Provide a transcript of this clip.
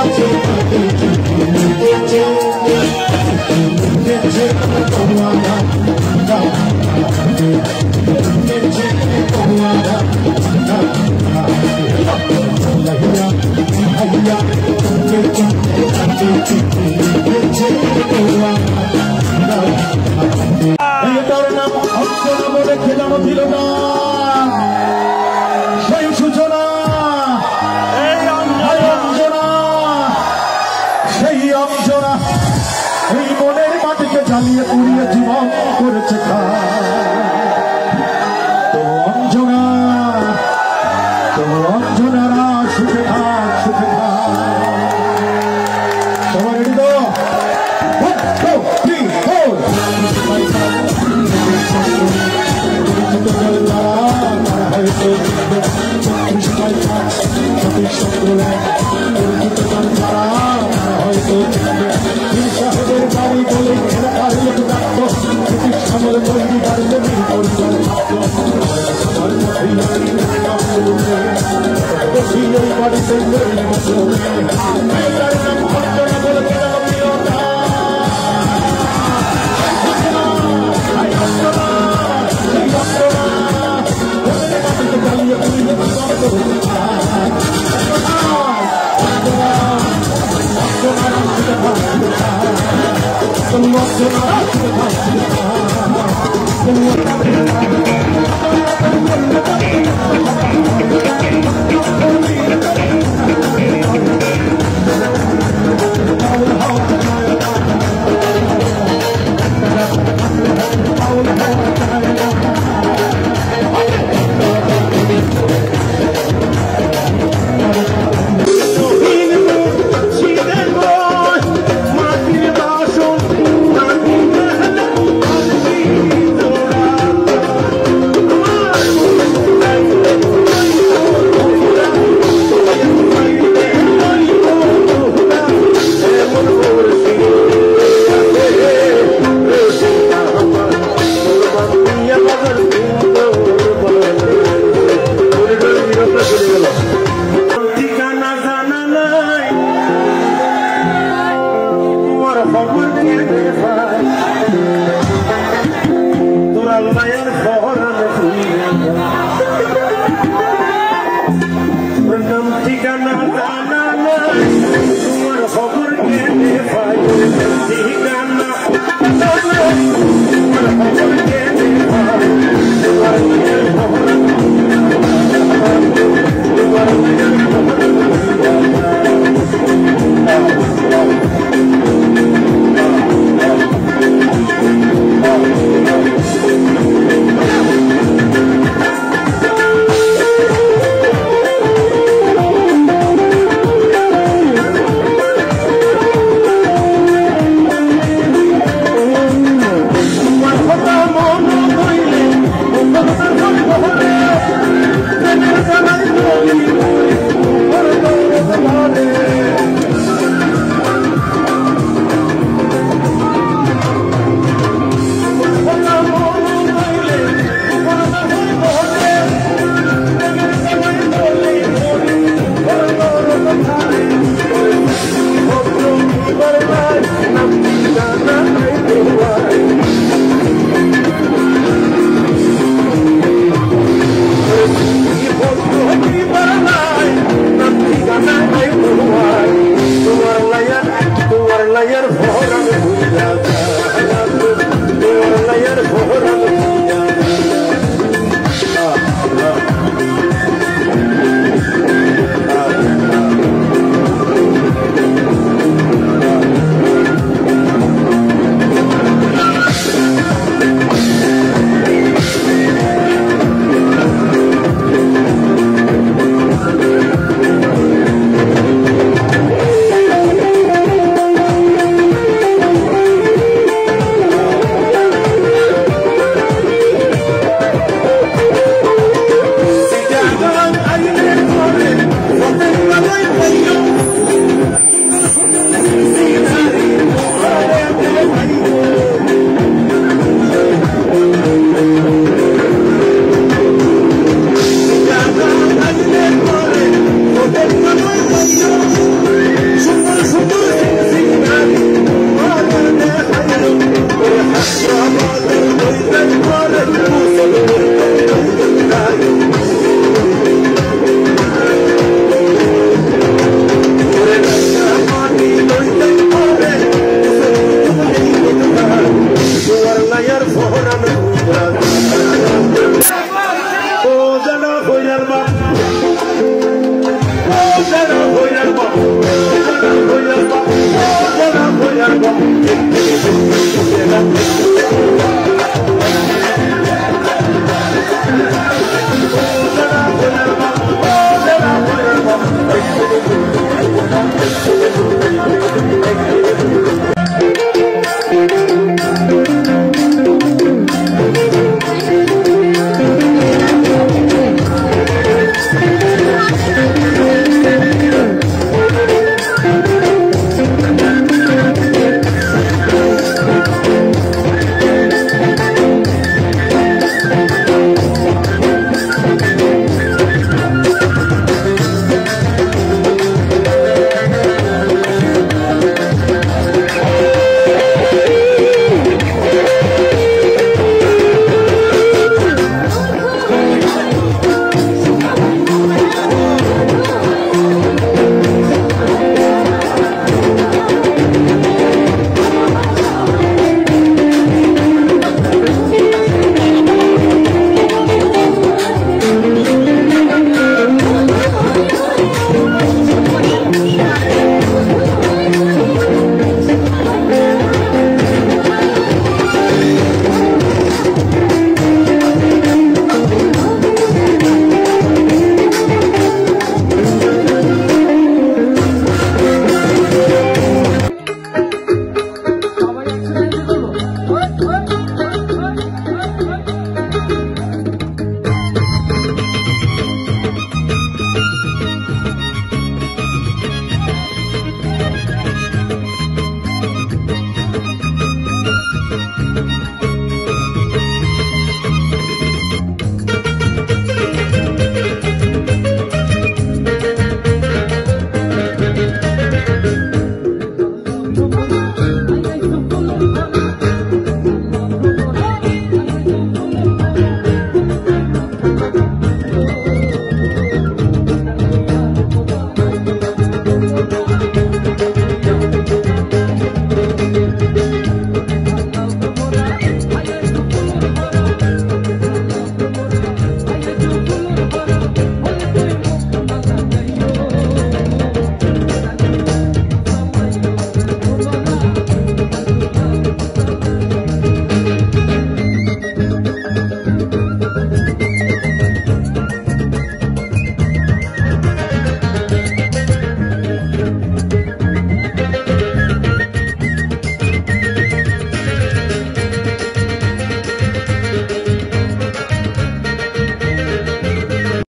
out you. উড়িয়ে জীবন করেছে Thank Everybody,